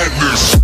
madness.